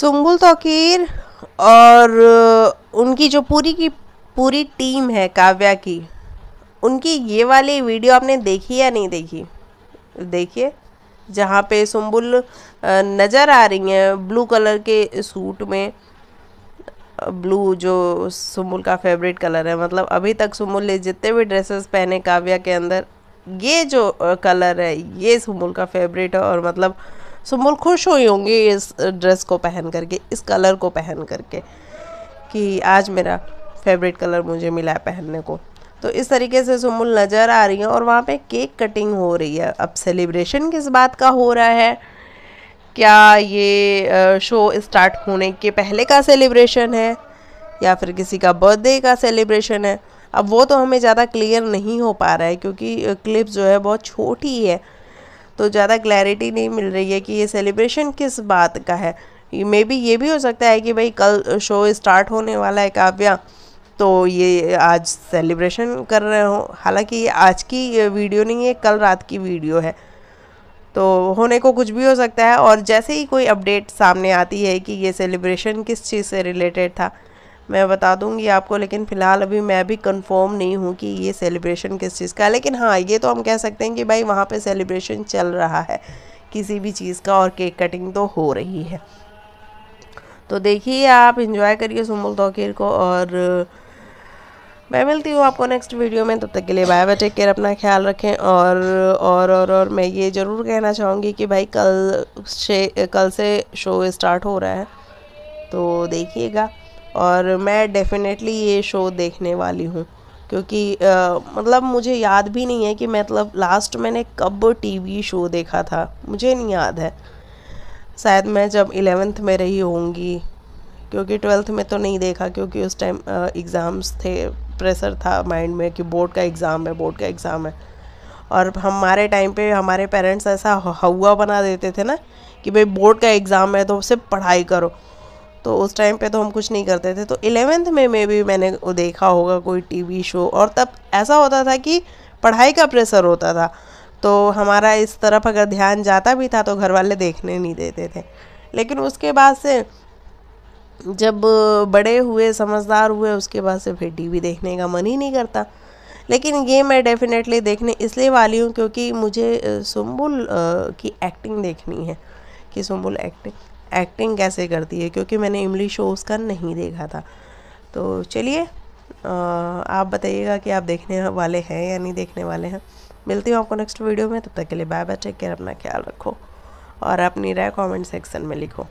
सुम्बुल तोकीर और उनकी जो पूरी की पूरी टीम है काव्या की, उनकी ये वाली वीडियो आपने देखी या नहीं देखी? देखिए, जहाँ पे सुम्बुल नज़र आ रही हैं ब्लू कलर के सूट में। ब्लू जो सुम्बुल का फेवरेट कलर है मतलब अभी तक सुम्बुल ने जितने भी ड्रेसेस पहने काव्या के अंदर, ये जो कलर है, ये सुम्बुल का फेवरेट है और मतलब सुम्बुल खुश हुई होंगी इस ड्रेस को पहन करके, इस कलर को पहन करके कि आज मेरा फेवरेट कलर मुझे मिला है पहनने को। तो इस तरीके से सुमुल नज़र आ रही है और वहाँ पे केक कटिंग हो रही है। अब सेलिब्रेशन किस बात का हो रहा है? क्या ये शो स्टार्ट होने के पहले का सेलिब्रेशन है? या फिर किसी का बर्थडे का सेलिब्रेशन है? अब वो तो हमें ज़्यादा क्लियर नहीं हो पा रहा है क्योंकि क्लिप जो है बहुत छोटी है। तो ज़्यादा क्लैरिटी नहीं मिल रही है कि ये सेलिब्रेशन किस बात का है। मे बी ये भी हो सकता है कि भाई कल शो स्टार्ट होने वाला है काव्या तो ये आज सेलिब्रेशन कर रहे हो। हालाँकि ये आज की वीडियो नहीं है कल रात की वीडियो है। तो होने को कुछ भी हो सकता है और जैसे ही कोई अपडेट सामने आती है कि ये सेलिब्रेशन किस चीज़ से रिलेटेड था मैं बता दूँगी आपको, लेकिन फ़िलहाल अभी मैं भी कंफर्म नहीं हूँ कि ये सेलिब्रेशन किस चीज़ का है। लेकिन हाँ ये तो हम कह सकते हैं कि भाई वहाँ पे सेलिब्रेशन चल रहा है, किसी भी चीज़ का और केक कटिंग तो हो रही है। तो देखिए, आप इंजॉय करिए सुमुल तोकीर को और मैं मिलती हूँ आपको नेक्स्ट वीडियो में। तब तो तक के लिए बाय बाय टेक केयर अपना ख्याल रखें और और और और मैं ये ज़रूर कहना चाहूँगी कि भाई कल से कल से शो स्टार्ट हो रहा है तो देखिएगा। और मैं डेफिनेटली ये शो देखने वाली हूँ। क्योंकि आ, मतलब मुझे याद भी नहीं है कि मतलब लास्ट मैंने कब टीवी शो देखा था। मुझे नहीं याद है। शायद मैं जब इलेवेंथ में रही होंगी क्योंकि ट्वेल्थ में तो नहीं देखा क्योंकि उस टाइम एग्ज़ाम्स थे प्रेशर था माइंड में कि बोर्ड का एग्ज़ाम है बोर्ड का एग्ज़ाम है। और हमारे टाइम पे हमारे पेरेंट्स ऐसा हवा बना देते थे ना कि भाई बोर्ड का एग्ज़ाम है तो सिर्फ़ पढ़ाई करो। तो उस टाइम पे तो हम कुछ नहीं करते थे। तो इलेवेंथ में मे भी मैंने देखा होगा कोई टीवी शो और तब ऐसा होता था कि पढ़ाई का प्रेशर होता था। तो हमारा इस तरफ़ अगर ध्यान जाता भी था तो घर वाले देखने नहीं देते थे। लेकिन उसके बाद से जब बड़े हुए, समझदार हुए, उसके बाद से फिर टीवी देखने का मन ही नहीं करता। लेकिन ये मैं डेफिनेटली देखने इसलिए वाली हूँ क्योंकि मुझे सुम्बुल की एक्टिंग देखनी है, कि सुम्बुल एक्टिंग एक्टिंग कैसे करती है? क्योंकि मैंने इमली शो उसका नहीं देखा था। तो चलिए आप बताइएगा कि आप देखने वाले हैं या नहीं देखने वाले हैं। मिलती हूँ आपको नेक्स्ट वीडियो में। तब तक के लिए बाय बाय टेक केयर अपना ख्याल रखो और अपनी राय कमेंट सेक्शन में लिखो।